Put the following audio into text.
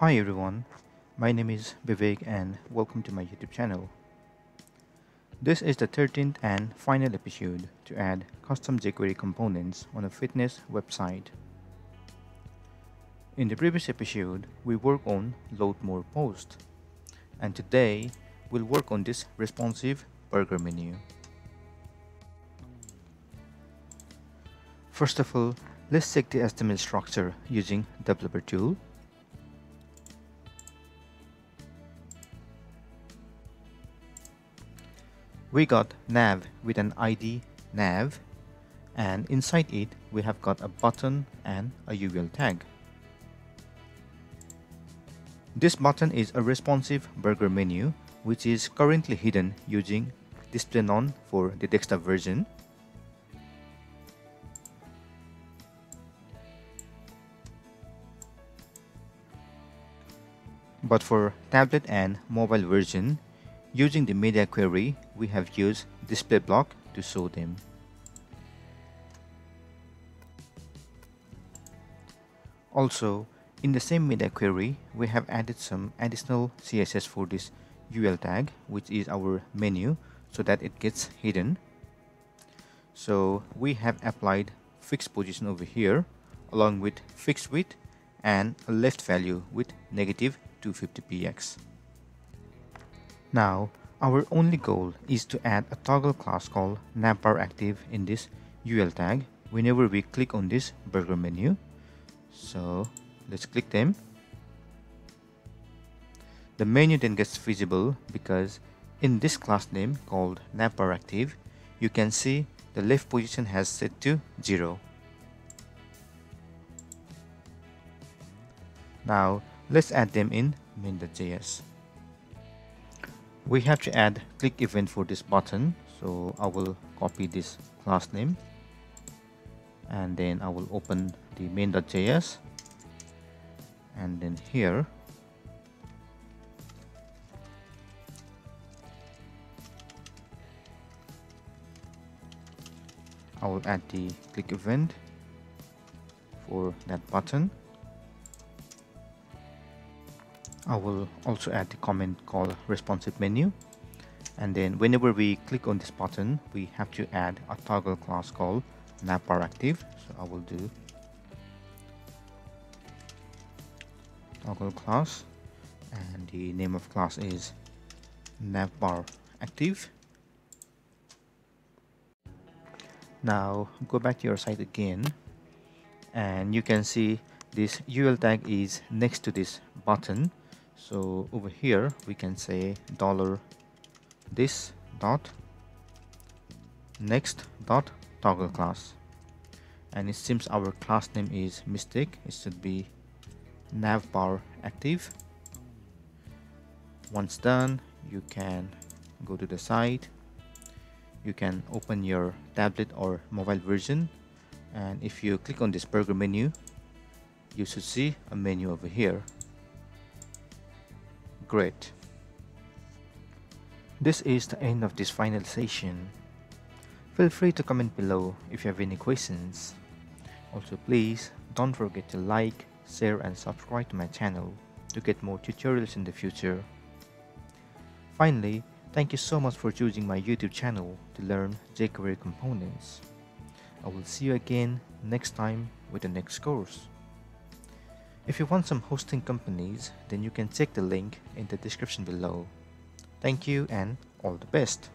Hi everyone, my name is Bibek and welcome to my YouTube channel. This is the 13th and final episode to add custom jQuery components on a fitness website. In the previous episode, we worked on load more post and today we'll work on this responsive burger menu. First of all, let's check the HTML structure using developer tool. We got nav with an ID nav and inside it we have got a button and a UL tag. This button is a responsive burger menu which is currently hidden using display none for the desktop version But for tablet and mobile version, using the media query, we have used display block to show them. Also, in the same media query, we have added some additional CSS for this UL tag, which is our menu, so that it gets hidden. So we have applied fixed position over here, along with fixed width and a left value with negative 250px. Now, our only goal is to add a toggle class called navbarActive in this UL tag whenever we click on this burger menu. So let's click them. The menu then gets visible because in this class name called navbarActive, you can see the left position has set to 0. Now let's add them in main.js. We have to add click event for this button. So I will copy this class name. And then I will open the main.js and then here. I will add the click event for that button I will also add the comment called responsive menu. And then whenever we click on this button we have to add a toggle class called navbar active. So I will do toggle class. And the name of class is navbar active. Now go back to your site again. And you can see this UL tag is next to this button so over here we can say dollar this dot next dot toggle class. And it seems our class name is mistake. It should be navbar active. Once done you can go to the site. You can open your tablet or mobile version. And if you click on this burger menu you should see a menu over here Great. This is the end of this final session. Feel free to comment below if you have any questions. Also please don't forget to like, share and subscribe to my channel to get more tutorials in the future. Finally, thank you so much for choosing my YouTube channel to learn jQuery components. I will see you again next time with the next course. If you want some hosting companies, then you can check the link in the description below. Thank you and all the best.